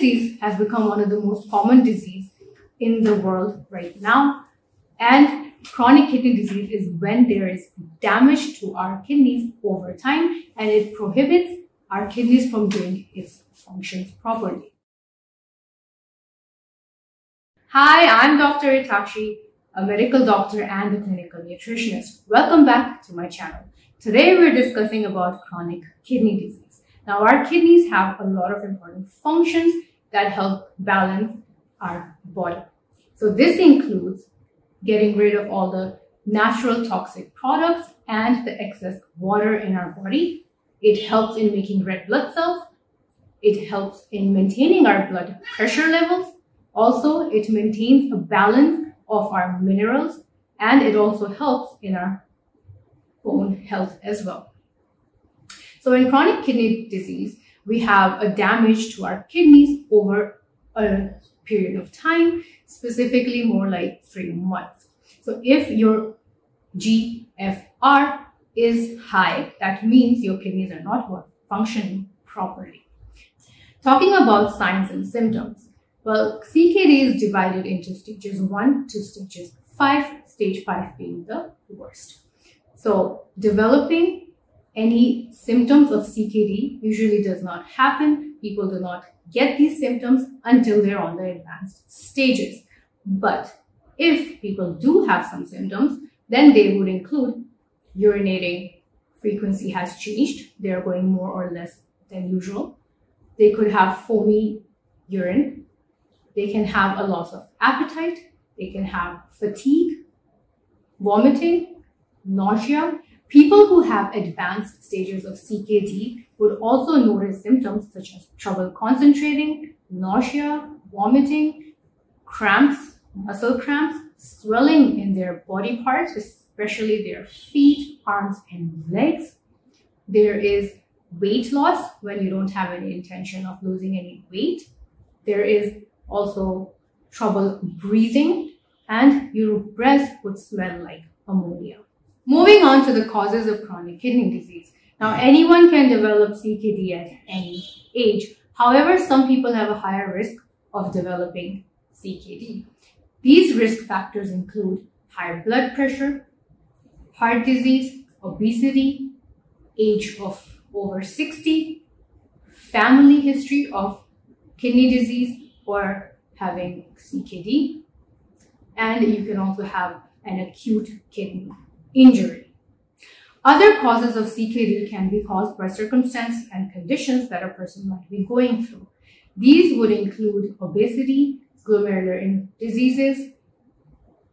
disease has become one of the most common disease in the world right now. And chronic kidney disease is when there is damage to our kidneys over time and it prohibits our kidneys from doing its functions properly. Hi, I'm Dr. Ritakshi, a medical doctor and a clinical nutritionist. Welcome back to my channel. Today we're discussing about chronic kidney disease. Now our kidneys have a lot of important functions that help balance our body. So this includes getting rid of all the natural toxic products and the excess water in our body. It helps in making red blood cells. It helps in maintaining our blood pressure levels. Also, it maintains a balance of our minerals and it also helps in our bone health as well. So in chronic kidney disease, we have a damage to our kidneys over a period of time, specifically more like three months. So if your GFR is high, that means your kidneys are not functioning properly. Talking about signs and symptoms. Well, CKD is divided into stages 1 to stages 5, stage 5 being the worst. So developing any symptoms of CKD usually does not happen. People do not get these symptoms until they're on the advanced stages. But if people do have some symptoms, then they would include urinating frequency has changed. They're going more or less than usual. They could have foamy urine. They can have a loss of appetite. They can have fatigue, vomiting, nausea. People who have advanced stages of CKD would also notice symptoms such as trouble concentrating, nausea, vomiting, cramps, muscle cramps, swelling in their body parts, especially their feet, arms, and legs. There is weight loss when you don't have any intention of losing any weight. There is also trouble breathing and your breath would smell like ammonia. Moving on to the causes of chronic kidney disease. Now, anyone can develop CKD at any age. However, some people have a higher risk of developing CKD. These risk factors include high blood pressure, heart disease, obesity, age of over 60, family history of kidney disease or having CKD, and you can also have an acute kidney injury. Other causes of CKD can be caused by circumstances and conditions that a person might be going through. These would include obesity, glomerular diseases,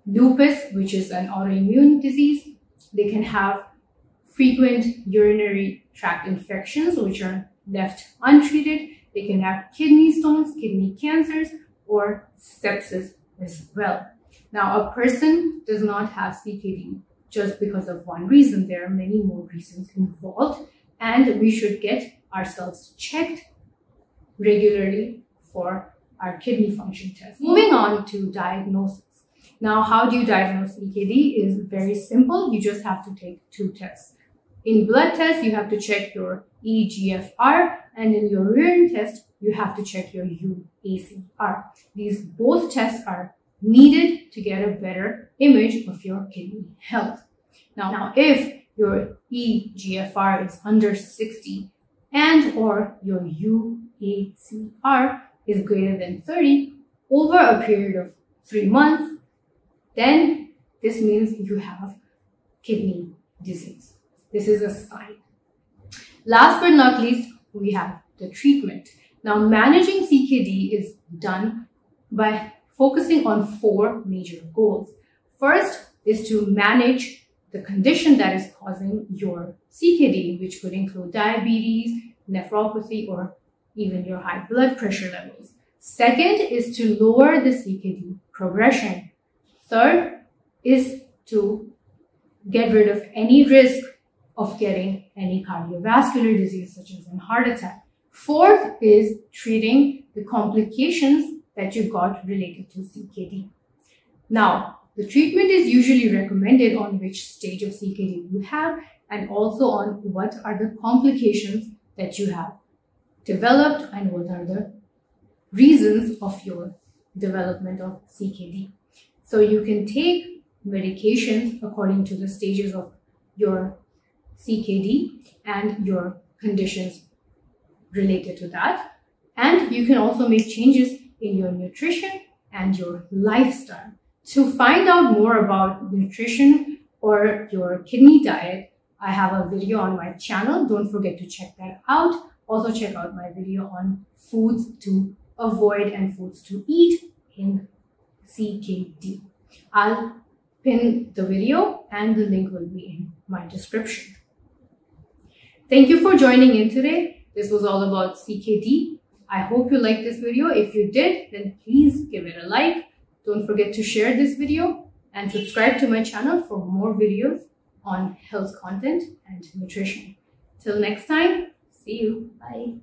lupus, which is an autoimmune disease. They can have frequent urinary tract infections, which are left untreated. They can have kidney stones, kidney cancers, or sepsis as well. Now, a person does not have CKD just because of one reason. There are many more reasons involved, and we should get ourselves checked regularly for our kidney function test. Moving on to diagnosis. Now, how do you diagnose CKD is very simple. You just have to take two tests. In blood test, you have to check your EGFR and in your urine test, you have to check your UACR. These both tests are needed to get a better image of your kidney health. Now, now if your EGFR is under 60 and or your UACR is greater than 30 over a period of three months, then this means you have kidney disease. This is a sign. Last but not least, we have the treatment. Now, managing CKD is done by focusing on four major goals. First is to manage the condition that is causing your CKD, which could include diabetes, nephropathy, or even your high blood pressure levels. Second is to lower the CKD progression. Third is to get rid of any risk of getting any cardiovascular disease such as a heart attack. Fourth is treating the complications that you got related to CKD. Now, the treatment is usually recommended on which stage of CKD you have and also on what are the complications that you have developed and what are the reasons of your development of CKD. So you can take medications according to the stages of your CKD and your conditions related to that. And you can also make changes in your nutrition and your lifestyle. To find out more about nutrition or your kidney diet, I have a video on my channel. Don't forget to check that out. Also check out my video on foods to avoid and foods to eat in CKD. I'll pin the video and the link will be in my description. Thank you for joining in today. This was all about CKD. I hope you liked this video. If you did, then please give it a like. Don't forget to share this video and subscribe to my channel for more videos on health content and nutrition. Till next time, see you. Bye.